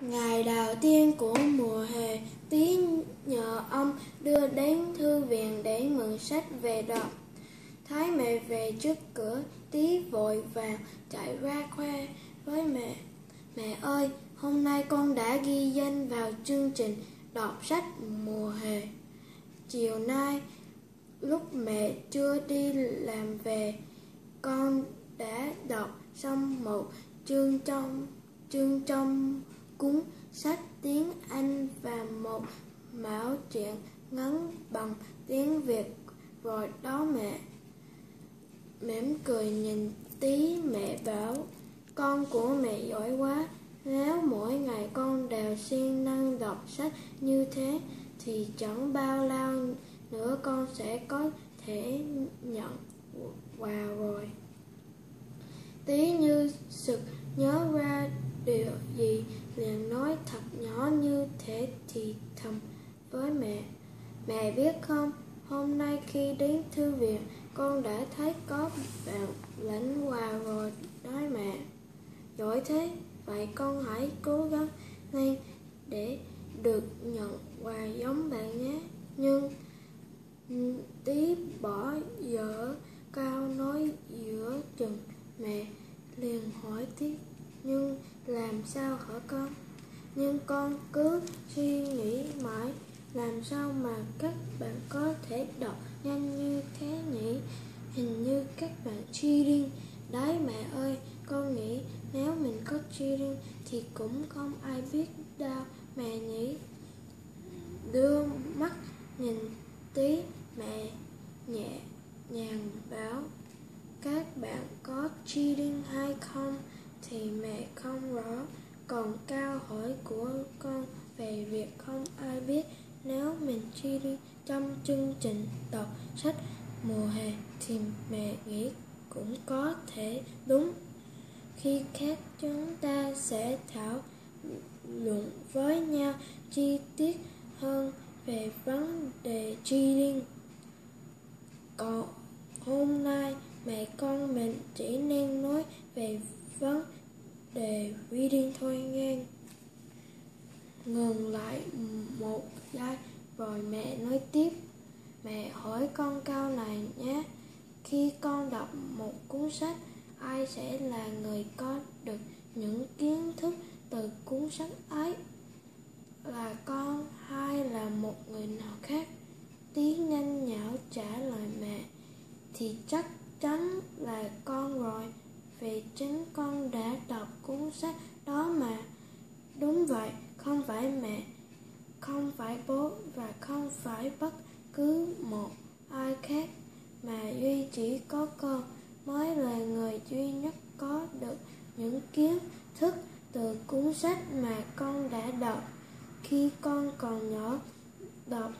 Ngày đầu tiên của mùa hè, Tí nhờ ông đưa đến thư viện để mượn sách về đọc. Thấy mẹ về trước cửa, Tí vội vàng chạy ra khoe với mẹ. Mẹ ơi, hôm nay con đã ghi danh vào chương trình đọc sách mùa hè. Chiều nay, lúc mẹ chưa đi làm về, con đã đọc xong một chương trong chương trong cuốn sách tiếng Anh và một mẫu truyện ngắn bằng tiếng Việt rồi đó mẹ. Mỉm cười nhìn tí mẹ bảo, con của mẹ giỏi quá, nếu mỗi ngày con đều siêng năng đọc sách như thế thì chẳng bao lâu nữa con sẽ có thể nhận quà rồi. Tí như sực nhớ ra điều gì liền nói thật nhỏ như thế thì thầm với mẹ. Mẹ biết không, hôm nay khi đến thư viện, con đã thấy có bạn lãnh quà rồi đó mẹ. Giỏi thế, vậy con hãy cố gắng lên để được nhận quà giống bạn nhé. Nhưng ừ, tí bỏ dở cao nói giữa chừng mẹ liền hỏi tiếp nhưng làm sao hả con? Nhưng con cứ suy nghĩ mãi. Làm sao mà các bạn có thể đọc nhanh như thế nhỉ? Hình như các bạn chi riêng đấy mẹ ơi, con nghĩ nếu mình có chi riêng thì cũng không ai biết đâu mẹ nhỉ. Đưa mắt nhìn tí mẹ nhẹ nhàng bảo, các bạn có cheating hay không? Thì mẹ không rõ, còn cao hỏi của con về việc không ai biết. Nếu mình cheating trong chương trình đọc sách mùa hè thì mẹ nghĩ cũng có thể đúng. Khi khác, chúng ta sẽ thảo luận với nhau chi tiết hơn về vấn đề cheating còn hôm nay mẹ con mình chỉ nên nói về vấn đề reading thôi nghe ngừng lại một giây, rồi mẹ nói tiếp. Mẹ hỏi con câu này nhé. Khi con đọc một cuốn sách, ai sẽ là người có được những kiến thức từ cuốn sách ấy? Là con hay là một người nào khác? Tí nhanh nhảo trả lời mẹ. Thì chắc chắn là con rồi vì chính con đã đọc cuốn sách đó mà. Đúng vậy, không phải mẹ, không phải bố và không phải bất cứ một ai khác mà duy chỉ có con mới là người duy nhất có được những kiến thức từ cuốn sách mà con đã đọc. Khi con còn nhỏ, đọc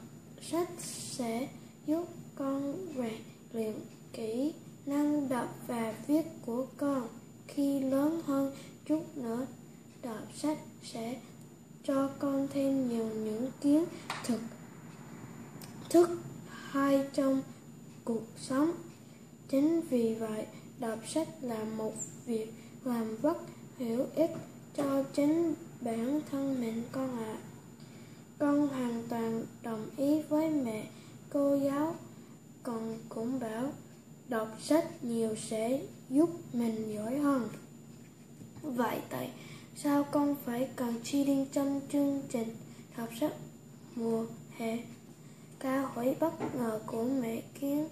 sách sẽ giúp con rèn luyện kỹ năng đọc và viết của con khi lớn hơn, chút nữa đọc sách sẽ cho con thêm nhiều những kiến thực, thức hay trong cuộc sống chính vì vậy, đọc sách là một việc làm rất hữu ích cho chính bản thân mình con ạ à. con hoàn toàn đồng ý với mẹ, cô giáo còn cũng bảo đọc sách nhiều sẽ giúp mình giỏi hơn. Vậy tại sao con phải cần chi điên trong chương trình học sách mùa hè? Câu hỏi bất ngờ của mẹ khiến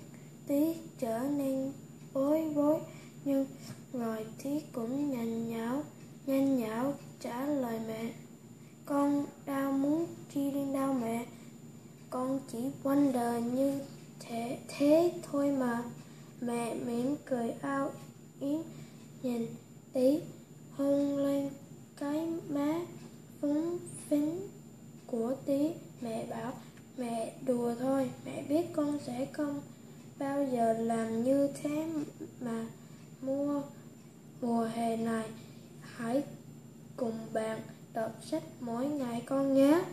tí trở nên bối rối, nhưng rồi tí cũng nhanh nhảo nhanh nhảo trả lời mẹ con đau muốn chi điên đau mẹ, con chỉ quanh đời như thế thế thôi mà Mẹ mỉm cười ao yếm, nhìn tí hôn lên cái má phúng phính của tí. Mẹ bảo, mẹ đùa thôi, mẹ biết con sẽ không bao giờ làm như thế mà mua mùa hè này. Hãy cùng bạn đọc sách mỗi ngày con nhé.